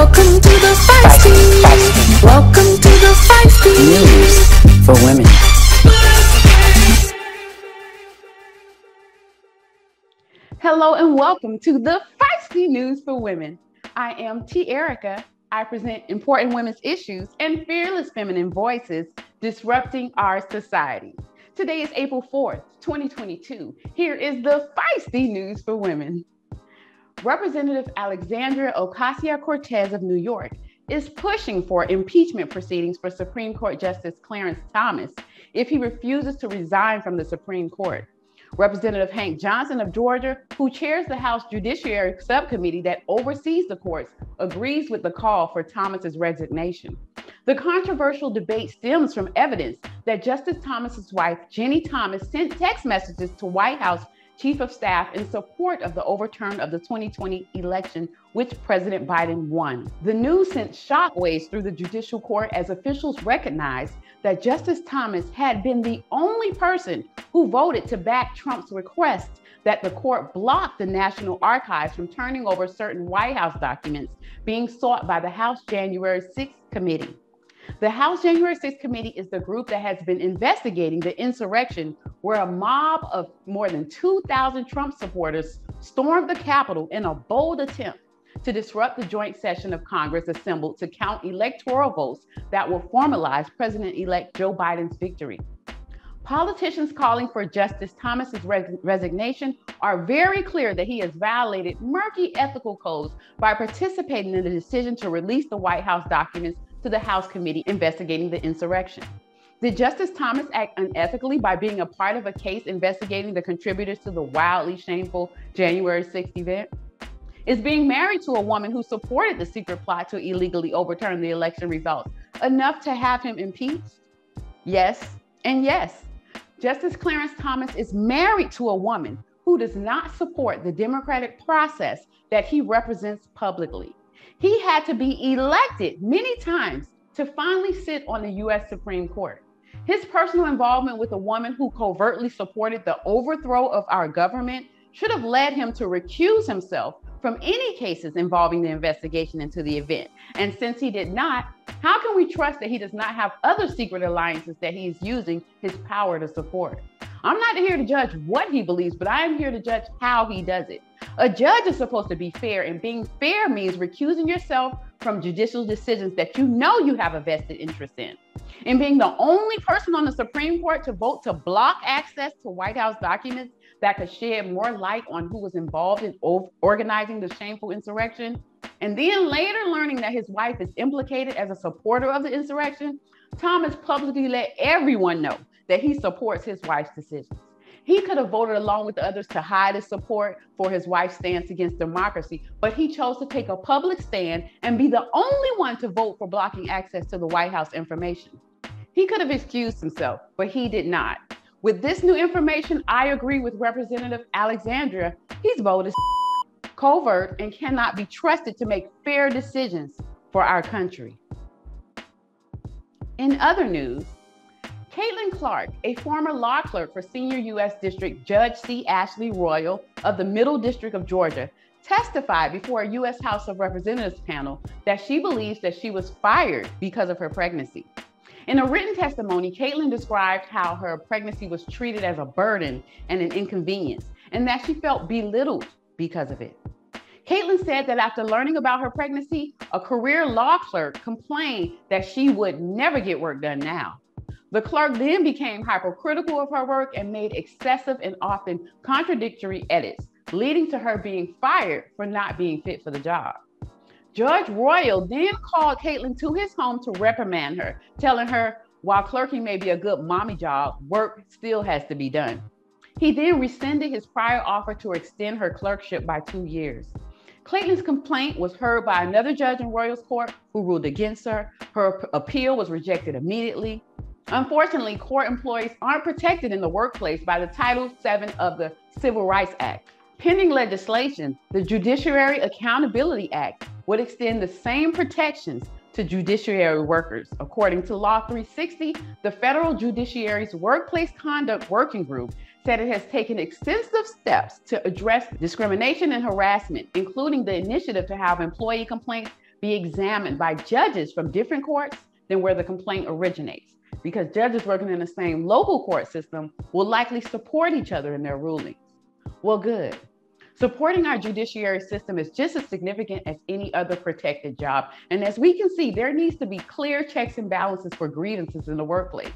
Welcome to the feisty. Welcome to the feisty News for women. Hello and welcome to the Feisty News for Women. I am T. Erica. I present important women's issues and fearless feminine voices disrupting our society. Today is April 4th, 2022. Here is the Feisty News for Women. Representative Alexandria Ocasio Cortez of New York is pushing for impeachment proceedings for Supreme Court Justice Clarence Thomas if he refuses to resign from the Supreme Court. Representative Hank Johnson of Georgia, who chairs the House Judiciary Subcommittee that oversees the courts, agrees with the call for Thomas's resignation. The controversial debate stems from evidence that Justice Thomas's wife, Ginni Thomas, sent text messages to White House Chief of Staff in support of the overturn of the 2020 election, which President Biden won. The news sent shockwaves through the judicial court as officials recognized that Justice Thomas had been the only person who voted to back Trump's request that the court block the National Archives from turning over certain White House documents being sought by the House January 6th committee. The House January 6th committee is the group that has been investigating the insurrection where a mob of more than 2,000 Trump supporters stormed the Capitol in a bold attempt to disrupt the joint session of Congress assembled to count electoral votes that will formalize President elect Joe Biden's victory. Politicians calling for Justice Thomas's res- resignation are very clear that he has violated murky ethical codes by participating in the decision to release the White House documents to the House committee investigating the insurrection. Did Justice Thomas act unethically by being a part of a case investigating the contributors to the wildly shameful January 6th event? Is being married to a woman who supported the secret plot to illegally overturn the election results enough to have him impeached? Yes, and yes. Justice Clarence Thomas is married to a woman who does not support the democratic process that he represents publicly. He had to be elected many times to finally sit on the US Supreme Court. His personal involvement with a woman who covertly supported the overthrow of our government should have led him to recuse himself from any cases involving the investigation into the event. And since he did not, how can we trust that he does not have other secret alliances that he is using his power to support? I'm not here to judge what he believes, but I am here to judge how he does it. A judge is supposed to be fair, and being fair means recusing yourself from judicial decisions that you know you have a vested interest in. And being the only person on the Supreme Court to vote to block access to White House documents that could shed more light on who was involved in organizing the shameful insurrection. And then later learning that his wife is implicated as a supporter of the insurrection, Thomas publicly let everyone know that he supports his wife's decisions. He could have voted along with the others to hide his support for his wife's stance against democracy, but he chose to take a public stand and be the only one to vote for blocking access to the White House information. He could have excused himself, but he did not. With this new information, I agree with Representative Alexandria. He's as covert and cannot be trusted to make fair decisions for our country. In other news, Caitlin Clark, a former law clerk for senior U.S. District Judge C. Ashley Royal of the Middle District of Georgia, testified before a U.S. House of Representatives panel that she believes that she was fired because of her pregnancy. In a written testimony, Caitlin described how her pregnancy was treated as a burden and an inconvenience, and that she felt belittled because of it. Caitlin said that after learning about her pregnancy, a career law clerk complained that she would never get work done now. The clerk then became hypercritical of her work and made excessive and often contradictory edits, leading to her being fired for not being fit for the job. Judge Royal then called Caitlin to his home to reprimand her, telling her while clerking may be a good mommy job, work still has to be done. He then rescinded his prior offer to extend her clerkship by two years. Caitlin's complaint was heard by another judge in Royal's court who ruled against her. Her appeal was rejected immediately. Unfortunately, court employees aren't protected in the workplace by the Title VII of the Civil Rights Act. Pending legislation, the Judiciary Accountability Act would extend the same protections to judiciary workers. According to Law 360, the federal judiciary's workplace conduct working group said it has taken extensive steps to address discrimination and harassment, including the initiative to have employee complaints be examined by judges from different courts than where the complaint originates, because judges working in the same local court system will likely support each other in their rulings. Well, good. Supporting our judiciary system is just as significant as any other protected job. And as we can see, there needs to be clear checks and balances for grievances in the workplace.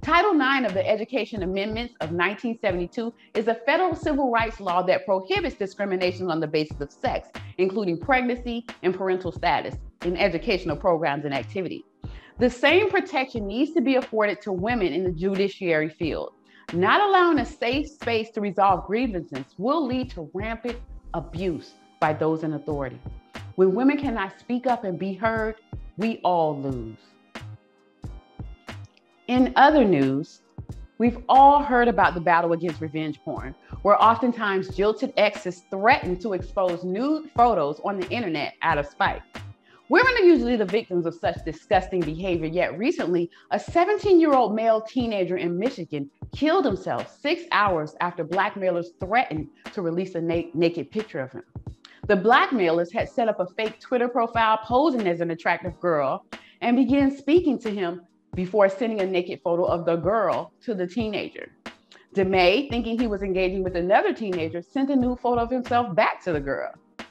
Title IX of the Education Amendments of 1972 is a federal civil rights law that prohibits discrimination on the basis of sex, including pregnancy and parental status, in educational programs and activities. The same protection needs to be afforded to women in the judiciary field. Not allowing a safe space to resolve grievances will lead to rampant abuse by those in authority. When women cannot speak up and be heard, we all lose. In other news, we've all heard about the battle against revenge porn, where oftentimes jilted exes threaten to expose nude photos on the internet out of spite. Women are usually the victims of such disgusting behavior, yet recently, a 17 year old male teenager in Michigan killed himself six hours after blackmailers threatened to release a na- naked picture of him. The blackmailers had set up a fake Twitter profile posing as an attractive girl and began speaking to him before sending a naked photo of the girl to the teenager. DeMay, thinking he was engaging with another teenager, sent a new photo of himself back to the girl.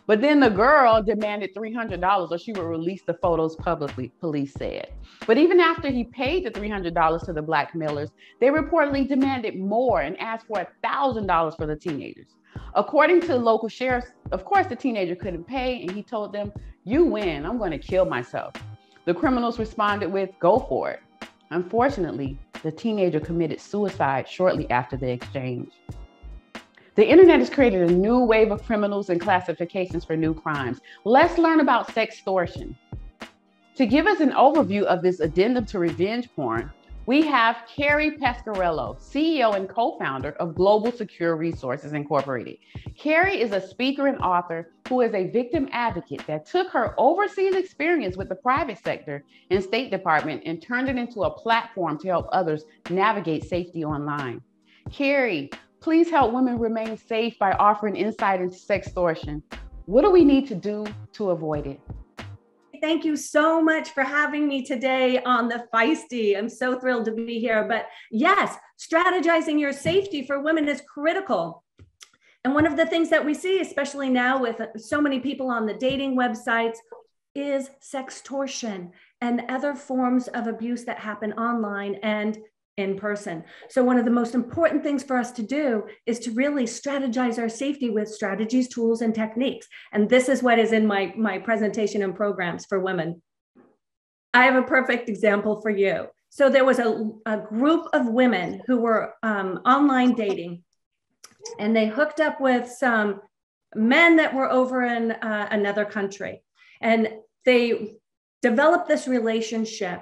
But then the girl demanded $300 or she would release the photos publicly, police said. But even after he paid the $300 to the blackmailers, they reportedly demanded more and asked for $1,000 for the teenagers. According to local sheriffs, of course, the teenager couldn't pay, and he told them, You win, I'm going to kill myself. The criminals responded with, Go for it. Unfortunately, the teenager committed suicide shortly after the exchange. The internet has created a new wave of criminals and classifications for new crimes. Let's learn about sextortion. To give us an overview of this addendum to revenge porn, we have Carrie Pasquariello, CEO and co-founder of Global Secure Resources Incorporated. Carrie is a speaker and author who is a victim advocate that took her overseas experience with the private sector and State Department and turned it into a platform to help others navigate safety online. Carrie, please help women remain safe by offering insight into sextortion. What do we need to do to avoid it? Thank you so much for having me today on the Feisty. I'm so thrilled to be here. But yes, strategizing your safety for women is critical. And one of the things that we see, especially now with so many people on the dating websites, is sextortion and other forms of abuse that happen online. And in person. So, one of the most important things for us to do is to really strategize our safety with strategies, tools, and techniques. And this is what is in my, my presentation and programs for women. I have a perfect example for you. So, there was a, a group of women who were um, online dating, and they hooked up with some men that were over in uh, another country. And they developed this relationship,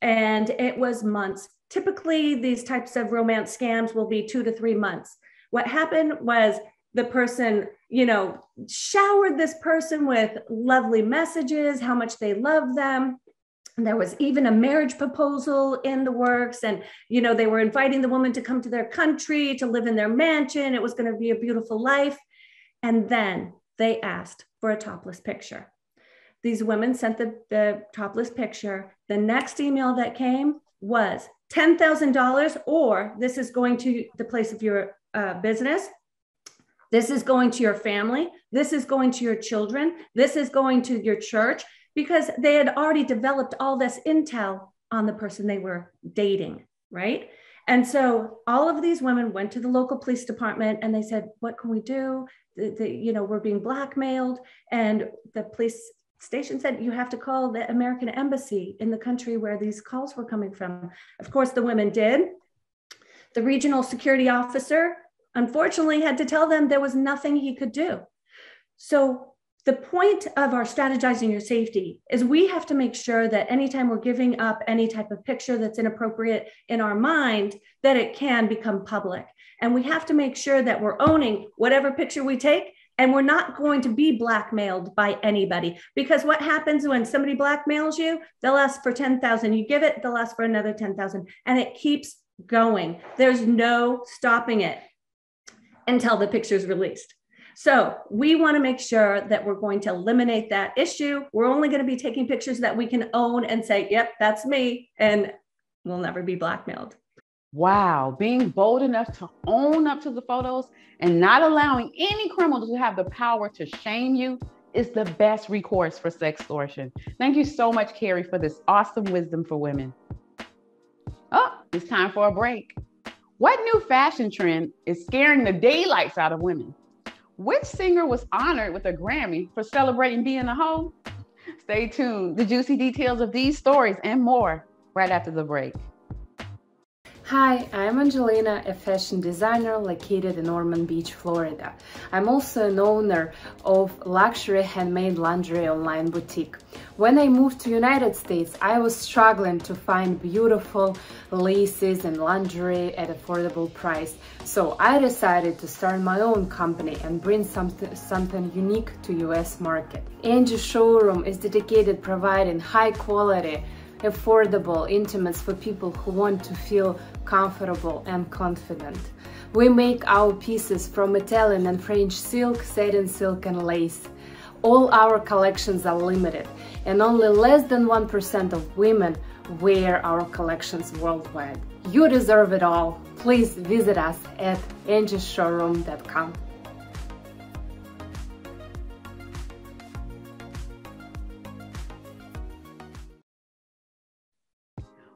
and it was months typically these types of romance scams will be two to three months. What happened was the person, you know, showered this person with lovely messages, how much they love them. And there was even a marriage proposal in the works. And, you know, they were inviting the woman to come to their country to live in their mansion. It was going to be a beautiful life. And then they asked for a topless picture. These women sent the, the topless picture. The next email that came was $10,000 or this is going to the place of your uh, business. This is going to your family. This is going to your children. This is going to your church because they had already developed all this intel on the person they were dating, right? And so all of these women went to the local police department and they said, What can we do? The, the, you know, we're being blackmailed. And the police station said you have to call the American embassy in the country where these calls were coming from. Of course, the women did. The regional security officer, unfortunately, had to tell them there was nothing he could do. So, the point of our strategizing your safety is we have to make sure that anytime we're giving up any type of picture that's inappropriate in our mind, that it can become public. And we have to make sure that we're owning whatever picture we take and we're not going to be blackmailed by anybody because what happens when somebody blackmails you they'll ask for 10,000 you give it they'll ask for another 10,000 and it keeps going there's no stopping it until the picture's released So we want to make sure that we're going to eliminate that issue. We're only going to be taking pictures that we can own and say, yep, that's me. And we'll never be blackmailed. Wow, being bold enough to own up to the photos and not allowing any criminals to have the power to shame you is the best recourse for sex extortion. Thank you so much, Carrie, for this awesome wisdom for women. Oh, it's time for a break. What new fashion trend is scaring the daylights out of women? Which singer was honored with a Grammy for celebrating being a hoe? Stay tuned. The juicy details of these stories and more right after the break. Hi, I'm Angelina, a fashion designer located in Ormond Beach, Florida. I'm also an owner of luxury handmade lingerie online boutique. When I moved to United States, I was struggling to find beautiful laces and lingerie at affordable price. So I decided to start my own company and bring something, something unique to US market. Angie Showroom is dedicated providing high quality affordable intimates for people who want to feel comfortable and confident. We make our pieces from Italian and French silk, satin silk and lace. All our collections are limited and only less than 1% of women wear our collections worldwide. You deserve it all. Please visit us at angieshowroom.com.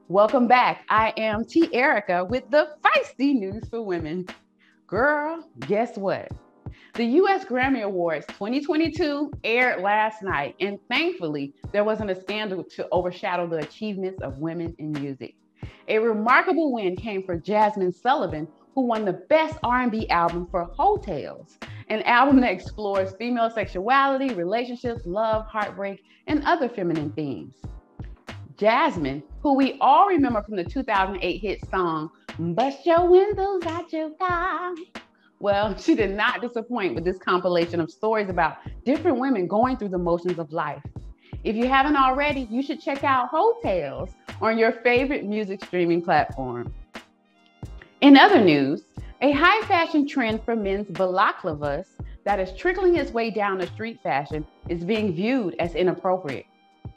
Welcome back. I am T. Erica with the feisty news for women. Girl, guess what? The US Grammy Awards 2022 aired last night, and thankfully, there wasn't a scandal to overshadow the achievements of women in music. A remarkable win came for Jazmine Sullivan, who won the Best R&B Album for Heaux Tales, an album that explores female sexuality, relationships, love, heartbreak, and other feminine themes. Jazmine, who we all remember from the 2008 hit song, Bust Your Windows Out Your Car. Well, she did not disappoint with this compilation of stories about different women going through the motions of life. If you haven't already, you should check out Heaux Tales on your favorite music streaming platform. In other news, a high fashion trend for men's balaclavas that is trickling its way down to street fashion is being viewed as inappropriate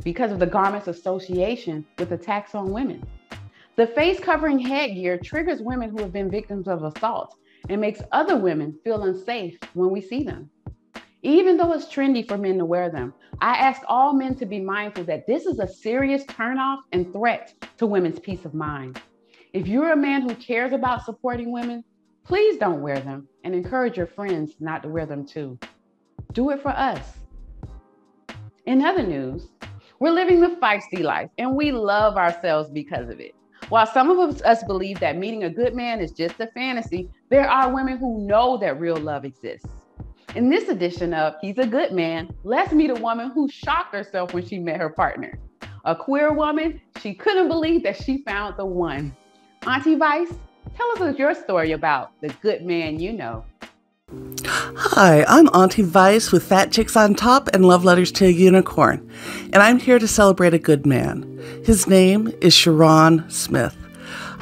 because of the garment's association with attacks on women. The face covering headgear triggers women who have been victims of assault and makes other women feel unsafe when we see them. Even though it's trendy for men to wear them, I ask all men to be mindful that this is a serious turnoff and threat to women's peace of mind. If you're a man who cares about supporting women, please don't wear them and encourage your friends not to wear them too. Do it for us. In other news, we're living the feisty life and we love ourselves because of it. While some of us believe that meeting a good man is just a fantasy, there are women who know that real love exists. In this edition of He's a Good Man, let's meet a woman who shocked herself when she met her partner. A queer woman, she couldn't believe that she found the one. Auntie Vice, tell us your story about the good man you know. Hi, I'm Auntie Vice with Fat Chicks on Top and Love Letters to a Unicorn, and I'm here to celebrate a good man. His name is Sharon Smith.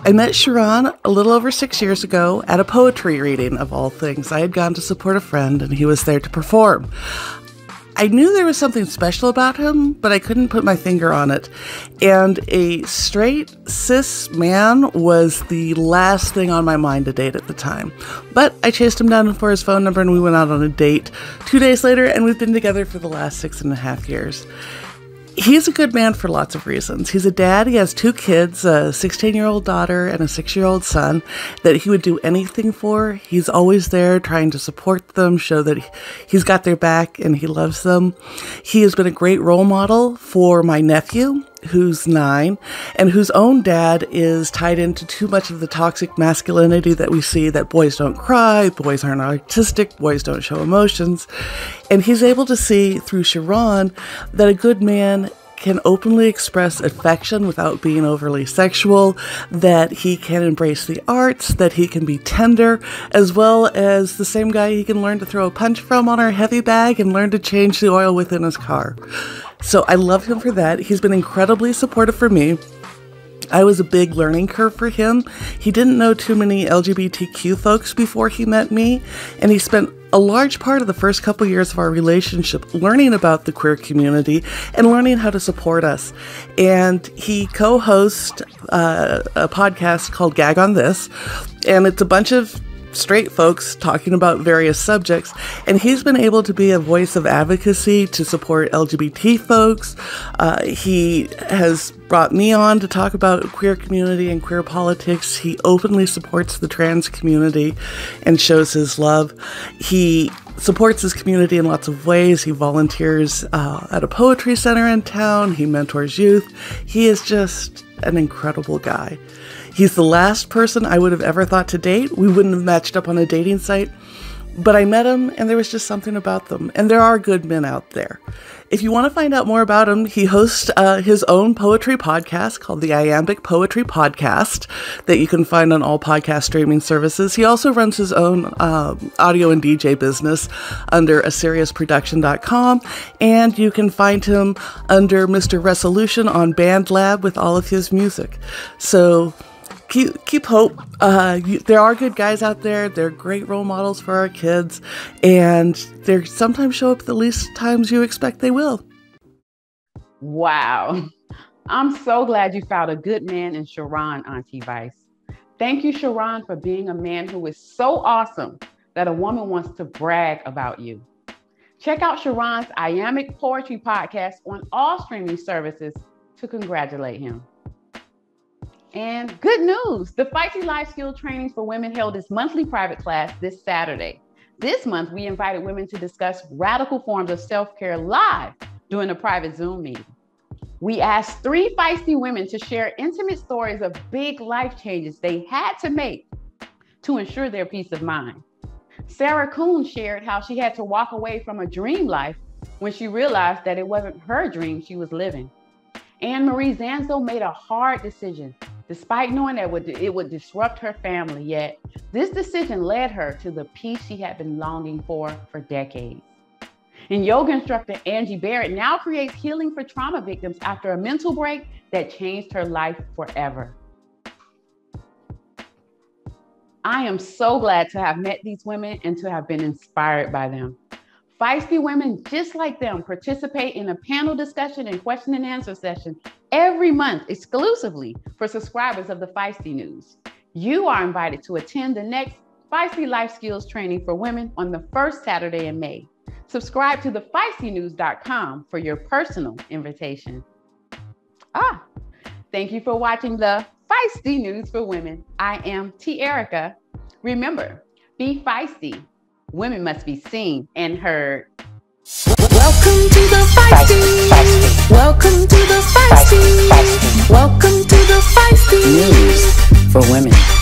I met Sharon a little over six years ago at a poetry reading, of all things. I had gone to support a friend, and he was there to perform. I knew there was something special about him, but I couldn't put my finger on it. And a straight cis man was the last thing on my mind to date at the time. But I chased him down for his phone number and we went out on a date two days later, and we've been together for the last six and a half years he's a good man for lots of reasons. He's a dad. He has two kids, a 16 year old daughter and a six year old son that he would do anything for. He's always there trying to support them, show that he's got their back and he loves them. He has been a great role model for my nephew who's nine and whose own dad is tied into too much of the toxic masculinity that we see that boys don't cry, boys aren't artistic, boys don't show emotions. And he's able to see through Sharon that a good man can openly express affection without being overly sexual, that he can embrace the arts, that he can be tender, as well as the same guy he can learn to throw a punch from on our heavy bag and learn to change the oil within his car. So I love him for that. He's been incredibly supportive for me. I was a big learning curve for him. He didn't know too many LGBTQ folks before he met me, and he spent a large part of the first couple years of our relationship learning about the queer community and learning how to support us. And he co hosts uh, a podcast called Gag on This, and it's a bunch of straight folks talking about various subjects, and he's been able to be a voice of advocacy to support LGBT folks. Uh, he has brought me on to talk about queer community and queer politics. He openly supports the trans community and shows his love. He supports his community in lots of ways. He volunteers uh, at a poetry center in town, he mentors youth. He is just an incredible guy. He's the last person I would have ever thought to date. We wouldn't have matched up on a dating site. But I met him and there was just something about them. And there are good men out there. If you want to find out more about him, he hosts uh, his own poetry podcast called the Iambic Poetry Podcast that you can find on all podcast streaming services. He also runs his own um, audio and DJ business under AsiriusProduction.com, and you can find him under Mr. Resolution on BandLab with all of his music. So keep keep hope. Uh, you, there are good guys out there. They're great role models for our kids, and they sometimes show up the least times you expect they will. Wow. I'm so glad you found a good man in Sharon, Auntie Vice. Thank you, Sharon, for being a man who is so awesome that a woman wants to brag about you. Check out Sharon's Iambic Poetry podcast on all streaming services to congratulate him. And good news the Feisty Life Skill Training for Women held its monthly private class this Saturday. This month, we invited women to discuss radical forms of self care live during a private Zoom meeting. We asked three feisty women to share intimate stories of big life changes they had to make to ensure their peace of mind. Sarah Kuhn shared how she had to walk away from a dream life when she realized that it wasn't her dream she was living. Anne Marie Zanzo made a hard decision Despite knowing that it would disrupt her family, yet this decision led her to the peace she had been longing for for decades. And yoga instructor Angie Barrett now creates healing for trauma victims after a mental break that changed her life forever. I am so glad to have met these women and to have been inspired by them. Feisty women just like them participate in a panel discussion and question and answer session every month exclusively for subscribers of the Feisty News. You are invited to attend the next Feisty Life Skills Training for Women on the first Saturday in May. Subscribe to the feistynews.com for your personal invitation. Ah, thank you for watching the Feisty News for Women. I am T. Erica. Remember, be feisty women must be seen and heard. Welcome to the feisty. feisty. Welcome to the feisty. feisty. Welcome to the feisty. News for women.